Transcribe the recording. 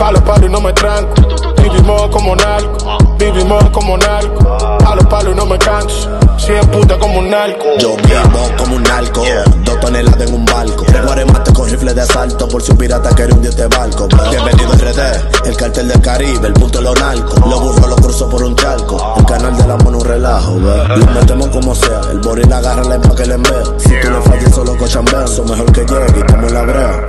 Palo, palo y no me tranco. Vivimos como narco, vivimos como narco. Palo, palo y no me canso. es puta como un narco. Yo vivo como un narco, dos toneladas en un barco. Tres guaremates con rifle de asalto por si un pirata quiere hundir este barco. Bienvenido a RD, el cartel del Caribe, el punto de los narcos. Los burros los cruzo por un charco. El canal de la mano un relajo, ve. Los metemos como sea, el boril agarra la pa' que le envea. Si tú le fallas solo cochambea, son mejor que llegue y estamos en la brea.